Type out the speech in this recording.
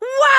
Wow!